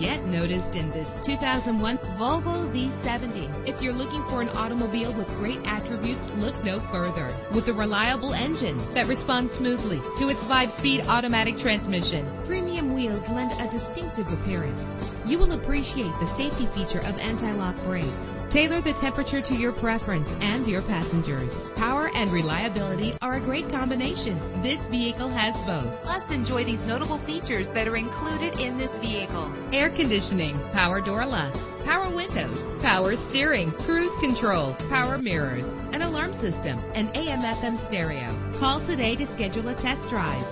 noticed in this 2001 Volvo V70. If you're looking for an automobile with great attributes, look no further. With a reliable engine that responds smoothly to its five-speed automatic transmission, premium wheels lend a distinctive appearance. You will appreciate the safety feature of anti-lock brakes. Tailor the temperature to your preference and your passengers. Power and reliability are a great combination. This vehicle has both. Plus, enjoy these notable features that are included in this vehicle. Air conditioning, power door locks, power windows, power steering, cruise control, power mirrors, an alarm system, and AM FM stereo. Call today to schedule a test drive.